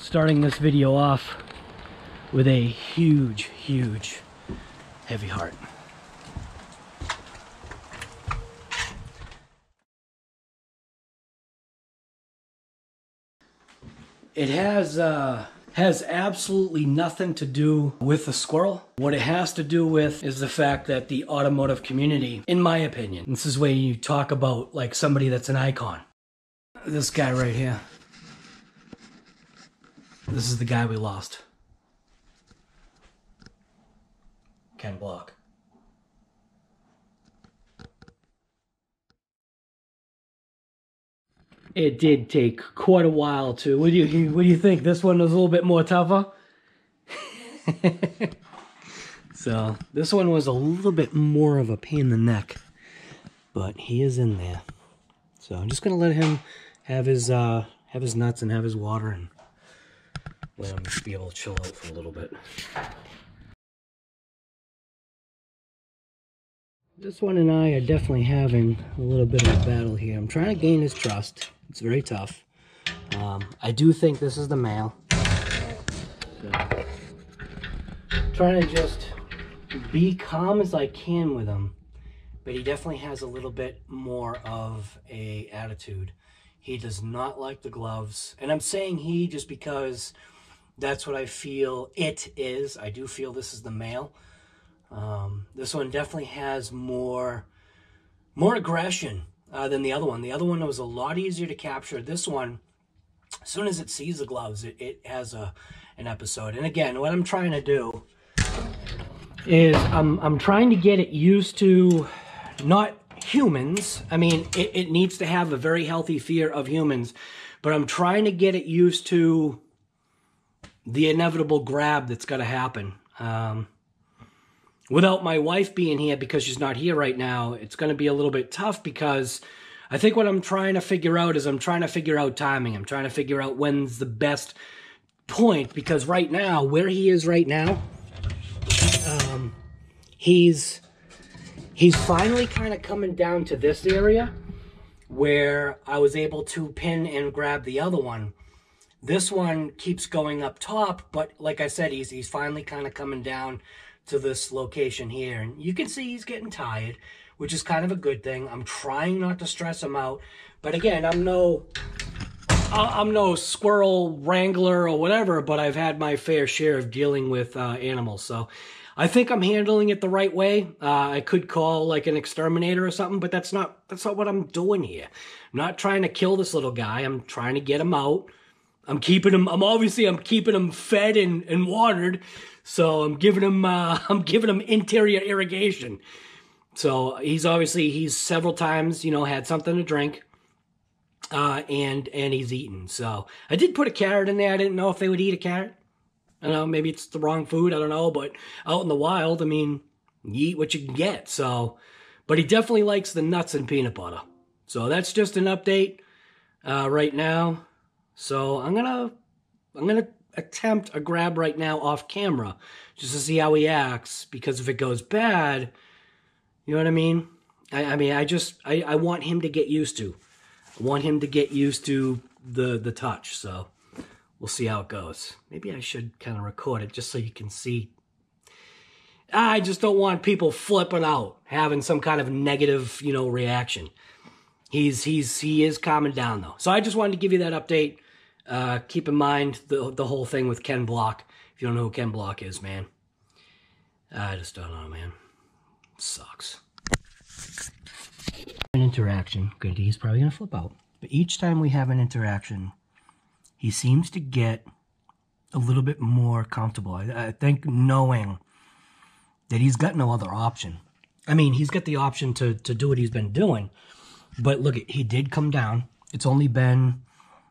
starting this video off with a huge, huge heavy heart. It has uh, has absolutely nothing to do with the squirrel. What it has to do with is the fact that the automotive community, in my opinion, this is where you talk about like somebody that's an icon. This guy right here. This is the guy we lost. Ken Block. It did take quite a while to. What do you What do you think? This one was a little bit more tougher. so this one was a little bit more of a pain in the neck, but he is in there. So I'm just gonna let him have his uh, have his nuts and have his water and him be able to chill out for a little bit. This one and I are definitely having a little bit of a battle here. I'm trying to gain his trust. It's very tough. Um, I do think this is the male. So, trying to just be calm as I can with him. But he definitely has a little bit more of a attitude. He does not like the gloves. And I'm saying he just because that's what I feel it is. I do feel this is the male. Um, this one definitely has more more aggression uh, than the other one. The other one was a lot easier to capture. This one, as soon as it sees the gloves, it, it has a an episode. And again, what I'm trying to do is I'm, I'm trying to get it used to not humans. I mean, it, it needs to have a very healthy fear of humans, but I'm trying to get it used to the inevitable grab that's going to happen. Um, without my wife being here because she's not here right now, it's going to be a little bit tough because I think what I'm trying to figure out is I'm trying to figure out timing. I'm trying to figure out when's the best point because right now, where he is right now, um, he's he's finally kind of coming down to this area where I was able to pin and grab the other one. This one keeps going up top, but like I said, he's he's finally kind of coming down to this location here. And you can see he's getting tired, which is kind of a good thing. I'm trying not to stress him out. But again, I'm no I'm no squirrel wrangler or whatever, but I've had my fair share of dealing with uh, animals. So I think I'm handling it the right way. Uh, I could call like an exterminator or something, but that's not that's not what I'm doing here. I'm not trying to kill this little guy. I'm trying to get him out. I'm keeping him. I'm obviously I'm keeping him fed and, and watered so I'm giving him uh, I'm giving him interior irrigation. So he's obviously he's several times you know had something to drink, uh, and and he's eaten. So I did put a carrot in there. I didn't know if they would eat a carrot. I don't know maybe it's the wrong food. I don't know, but out in the wild, I mean, you eat what you can get. So, but he definitely likes the nuts and peanut butter. So that's just an update uh, right now. So I'm gonna I'm gonna attempt a grab right now off camera just to see how he acts because if it goes bad, you know what I mean? I, I mean, I just, I, I want him to get used to. I want him to get used to the, the touch. So we'll see how it goes. Maybe I should kind of record it just so you can see. I just don't want people flipping out, having some kind of negative, you know, reaction. He's, he's, he is calming down though. So I just wanted to give you that update. Uh, keep in mind the the whole thing with Ken Block. If you don't know who Ken Block is, man, I just don't know, man. It sucks. An interaction. Good. He's probably gonna flip out. But each time we have an interaction, he seems to get a little bit more comfortable. I, I think knowing that he's got no other option. I mean, he's got the option to to do what he's been doing, but look, he did come down. It's only been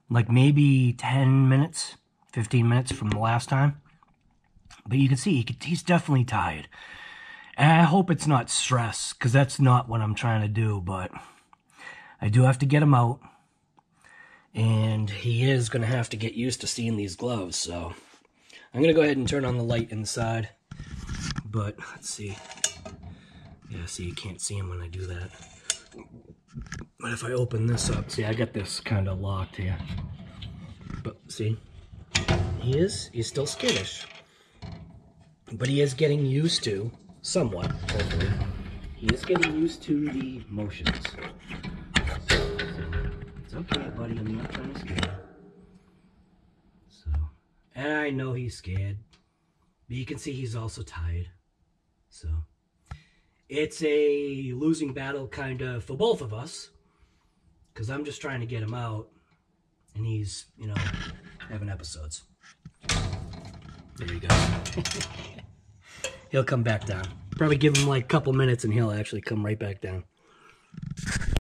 like maybe 10 minutes, 15 minutes from the last time. But you can see he could, he's definitely tired. And I hope it's not stress, because that's not what I'm trying to do. But I do have to get him out. And he is going to have to get used to seeing these gloves. So I'm going to go ahead and turn on the light inside. But let's see. Yeah, see, you can't see him when I do that. But if I open this up, see, I got this kind of locked here. But see, he is, he's still skittish. But he is getting used to, somewhat, hopefully, he is getting used to the motions. So, it's okay, buddy, I'm not trying to scare. So, and I know he's scared. But you can see he's also tired. So, it's a losing battle kind of for both of us. Because I'm just trying to get him out. And he's, you know, having episodes. There you go. he'll come back down. Probably give him like a couple minutes and he'll actually come right back down.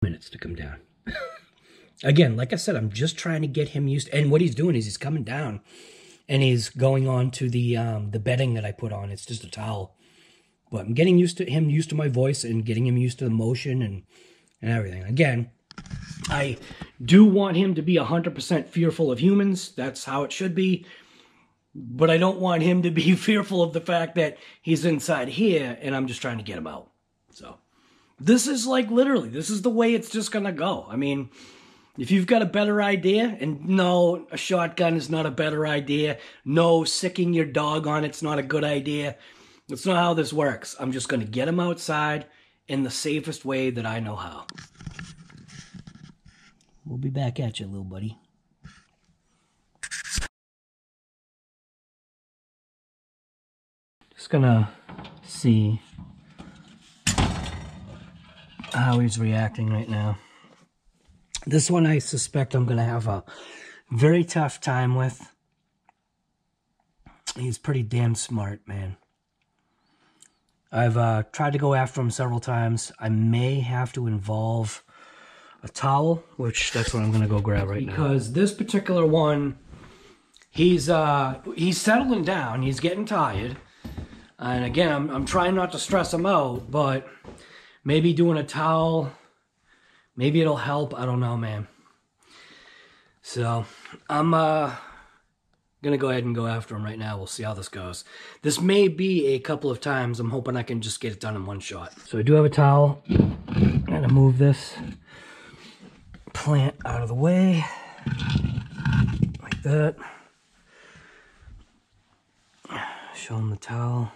Minutes to come down. Again, like I said, I'm just trying to get him used. And what he's doing is he's coming down and he's going on to the um, the bedding that I put on. It's just a towel. But I'm getting used to him, used to my voice, and getting him used to the motion and and everything. Again, I do want him to be 100% fearful of humans. That's how it should be. But I don't want him to be fearful of the fact that he's inside here and I'm just trying to get him out. So this is like literally, this is the way it's just going to go. I mean, if you've got a better idea, and no, a shotgun is not a better idea. No, sicking your dog on it's not a good idea. That's not how this works. I'm just going to get him outside in the safest way that I know how. We'll be back at you, little buddy. Just gonna see how he's reacting right now. This one I suspect I'm gonna have a very tough time with. He's pretty damn smart, man. I've uh, tried to go after him several times. I may have to involve a towel, which that's what I'm gonna go grab right because now. Because this particular one, he's uh, he's settling down. He's getting tired, and again, I'm I'm trying not to stress him out, but maybe doing a towel, maybe it'll help. I don't know, man. So I'm uh gonna go ahead and go after him right now. We'll see how this goes. This may be a couple of times. I'm hoping I can just get it done in one shot. So I do have a towel. I'm gonna move this plant out of the way like that. Show him the towel.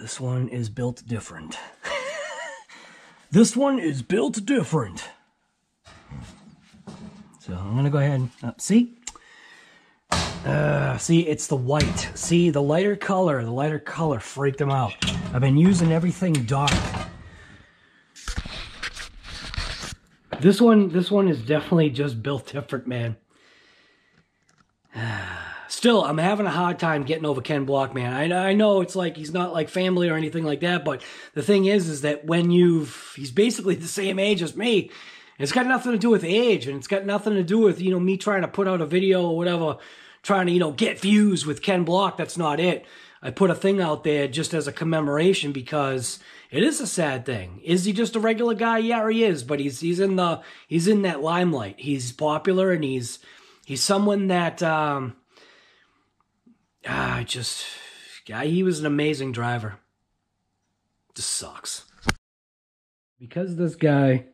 This one is built different. this one is built different. So I'm gonna go ahead and uh, see. Uh, see, it's the white. See, the lighter color, the lighter color freaked him out. I've been using everything dark. This one, this one is definitely just built different, man. Still, I'm having a hard time getting over Ken Block, man. I, I know it's like he's not like family or anything like that, but the thing is, is that when you've, he's basically the same age as me, it's got nothing to do with age, and it's got nothing to do with, you know, me trying to put out a video or whatever, trying to, you know, get views with Ken Block. That's not it. I put a thing out there just as a commemoration because it is a sad thing. Is he just a regular guy? Yeah, he is, but he's he's in the he's in that limelight. He's popular and he's he's someone that um ah just guy he was an amazing driver. Just sucks. Because this guy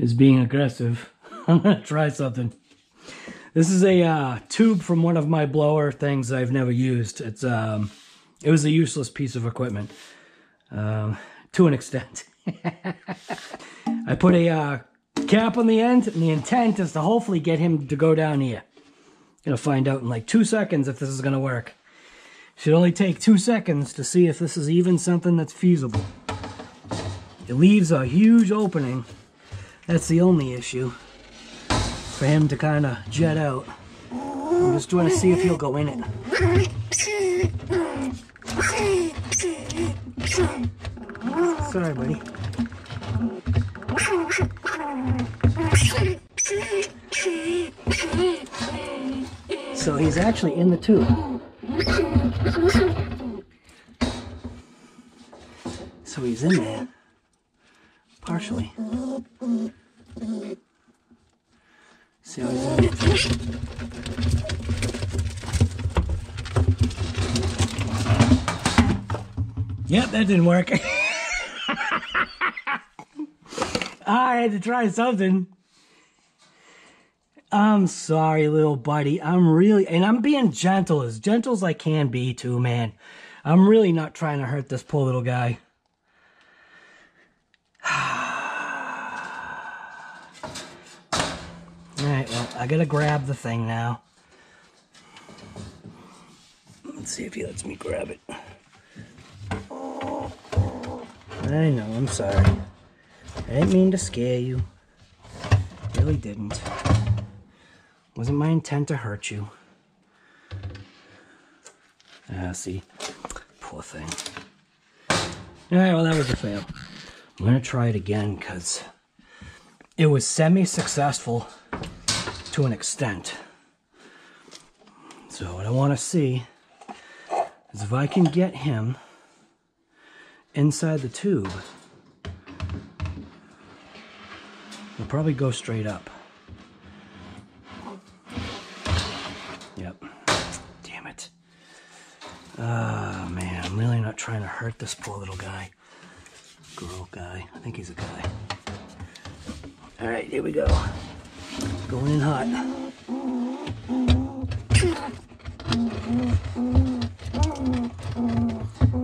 is being aggressive. I'm gonna try something. This is a uh, tube from one of my blower things I've never used. It's um, it was a useless piece of equipment, um, to an extent. I put a uh, cap on the end, and the intent is to hopefully get him to go down here. Gonna find out in like two seconds if this is gonna work. Should only take two seconds to see if this is even something that's feasible. It leaves a huge opening that's the only issue. For him to kind of jet out. I'm just trying to see if he'll go in it. Sorry, buddy. So he's actually in the tube. So he's in there. Partially. See how Yep, that didn't work. I had to try something. I'm sorry, little buddy. I'm really, and I'm being gentle, as gentle as I can be, too, man. I'm really not trying to hurt this poor little guy. Alright, well, I gotta grab the thing now. Let's see if he lets me grab it. I know, I'm sorry. I didn't mean to scare you. Really didn't. Wasn't my intent to hurt you. Ah, see. Poor thing. Alright, well that was a fail. I'm gonna try it again because it was semi-successful to an extent. So what I want to see is if I can get him inside the tube. He'll probably go straight up. Yep. Damn it. Ah, oh, man. I'm really not trying to hurt this poor little guy. Girl guy. I think he's a guy. All right, here we go. Going in hot.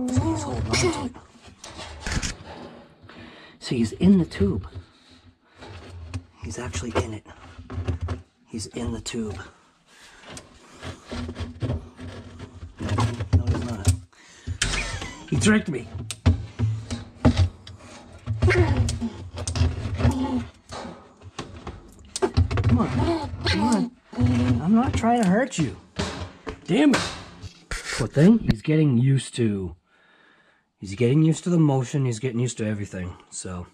See, he's holding on. See, he's in the tube. He's actually in it. He's in the tube. No, he's not. He tricked me. Come on. Come on. I'm not trying to hurt you. Damn it. Poor thing. He's getting used to... He's getting used to the motion. He's getting used to everything. So...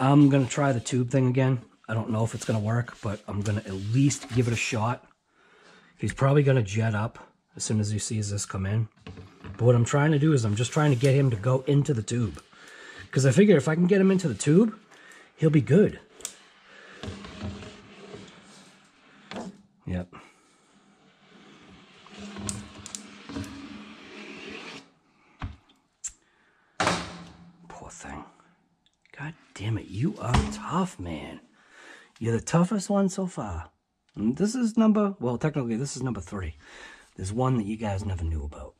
I'm going to try the tube thing again. I don't know if it's going to work, but I'm going to at least give it a shot. He's probably going to jet up as soon as he sees this come in. But what I'm trying to do is I'm just trying to get him to go into the tube. Because I figure if I can get him into the tube, he'll be good. Yep. Poor thing. God damn it, you are tough, man. You're the toughest one so far. And this is number, well, technically, this is number three. There's one that you guys never knew about.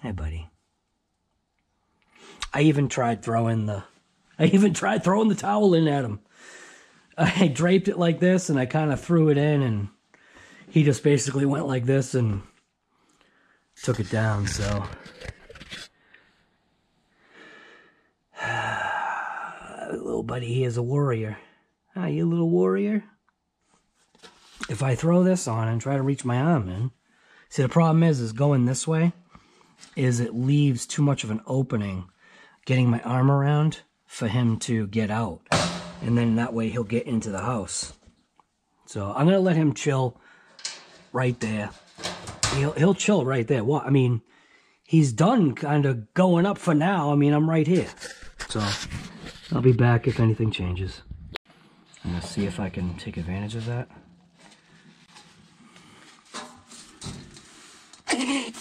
Hey, buddy. I even tried throwing the, I even tried throwing the towel in at him. I draped it like this and I kind of threw it in and he just basically went like this and took it down, so. little buddy, he is a warrior. Ah, you little warrior? If I throw this on and try to reach my arm in, see the problem is, is going this way, is it leaves too much of an opening getting my arm around for him to get out. And then that way he'll get into the house. So I'm to let him chill right there. He'll, he'll chill right there. What? I mean, he's done kind of going up for now. I mean, I'm right here. So I'll be back if anything changes. I'm to see if I can take advantage of that.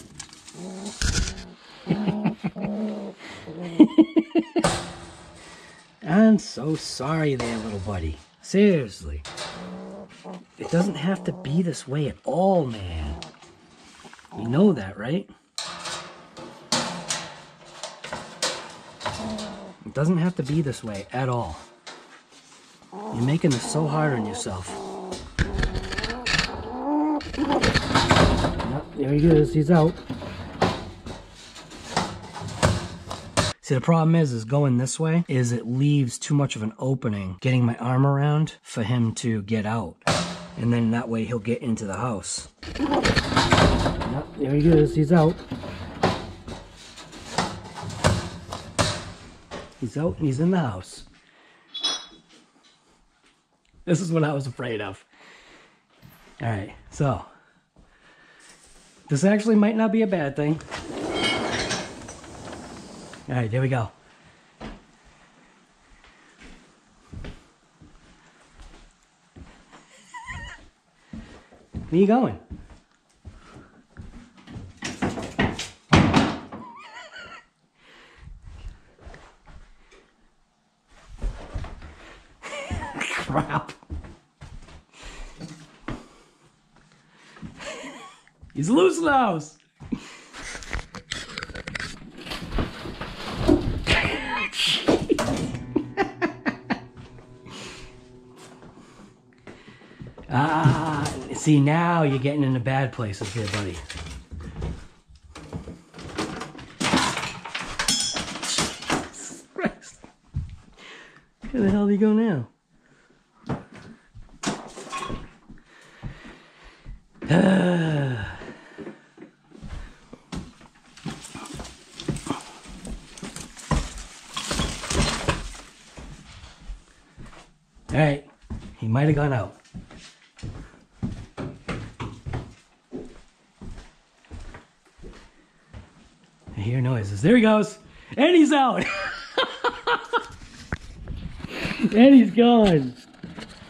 I'm so sorry there, little buddy. Seriously. It doesn't have to be this way at all, man. You know that, right? It doesn't have to be this way at all. You're making this so hard on yourself. Yep, there he goes. He's out. See, the problem is, is going this way is it leaves too much of an opening getting my arm around for him to get out. And then that way he'll get into the house. Yep, there he goes. He's out. He's out and he's in the house. This is what I was afraid of. All right, so this actually might not be a bad thing. All right, there we go. Where you going? crap. He's loose in the house. See now you're getting into bad places here, buddy. Where the hell do you go now? All right, he might have gone out. I There he goes. And he's out. and he's gone.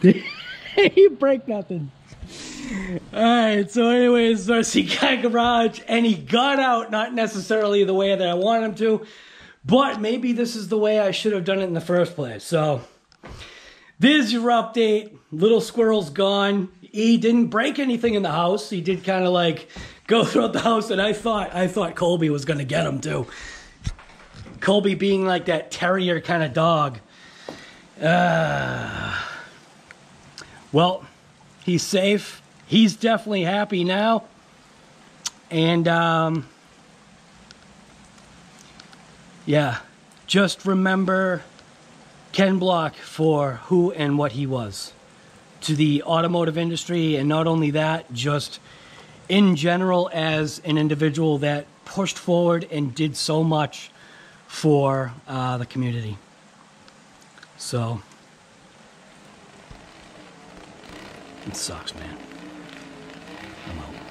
he break nothing. Alright, so anyways, RC Guy Garage, and he got out, not necessarily the way that I wanted him to, but maybe this is the way I should have done it in the first place. So, there's your update. Little squirrel's gone. He didn't break anything in the house. He did kind of like go throughout the house, and I thought I thought Colby was gonna get him too. Colby being like that terrier kind of dog. Uh, well, he's safe. He's definitely happy now. And um, yeah, just remember Ken Block for who and what he was to the automotive industry, and not only that, just in general as an individual that pushed forward and did so much for uh, the community. So it sucks, man. I'm out.